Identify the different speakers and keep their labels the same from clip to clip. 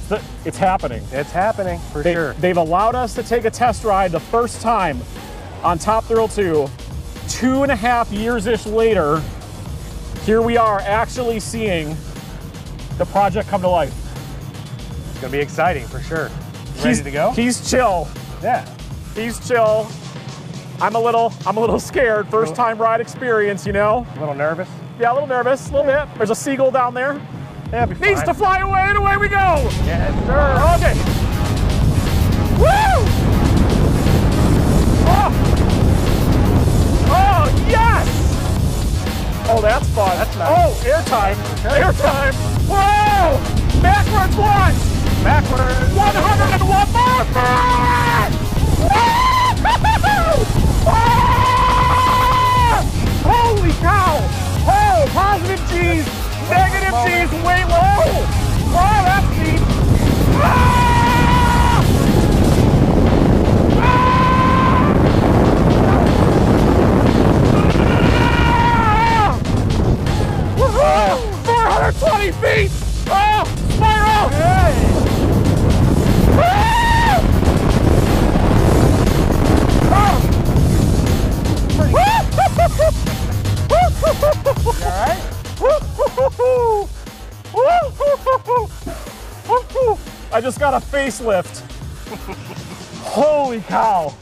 Speaker 1: the, it's happening.
Speaker 2: It's happening for
Speaker 1: They,
Speaker 2: sure.
Speaker 1: They've allowed us to take a test ride the first time on Top Thrill 2. Two and a half years-ish later, here we are actually seeing the project come to life.
Speaker 2: It's gonna be exciting for sure. You
Speaker 1: He's-
Speaker 2: Ready to go?
Speaker 1: He's chill.
Speaker 2: Yeah.
Speaker 1: He's chill. I'm a little, I'm a little scared. First time ride experience, you know?
Speaker 2: A little nervous.
Speaker 1: Yeah, a little nervous, a little bit. There's a seagull down there.
Speaker 2: Yeah,
Speaker 1: Needs
Speaker 2: fine.
Speaker 1: to fly away, and away we go.
Speaker 2: Yes, sir.
Speaker 1: Okay. Woo! Oh! Oh, yes! Oh, that's fun.
Speaker 2: That's nice.
Speaker 1: Oh, airtime.
Speaker 2: Okay.
Speaker 1: Airtime. Whoa! Backwards launch! Negative G's, way low! Oh, that's neat! Ah! Ah! Woohoo! 420 feet! Spiral! I just got a facelift. Holy cow.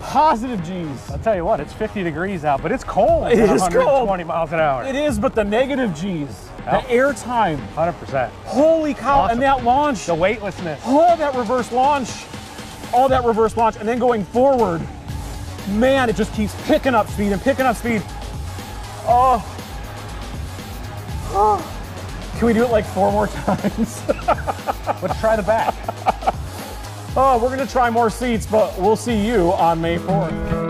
Speaker 1: Positive G's.
Speaker 2: I'll tell you what, it's 50 degrees out, but it's cold.
Speaker 1: It
Speaker 2: at
Speaker 1: is
Speaker 2: 120 miles an hour.
Speaker 1: It is, but the negative G's, the air time.
Speaker 2: 100%.
Speaker 1: Holy cow,
Speaker 2: Awesome.
Speaker 1: and that launch.
Speaker 2: The weightlessness.
Speaker 1: Oh, that reverse launch. All that reverse launch. And then going forward, man, it just keeps picking up speed and picking up speed. Oh. Oh. Can we do it like four more times?
Speaker 2: Let's try the back.
Speaker 1: oh, we're going to try more seats, but we'll see you on May 4th.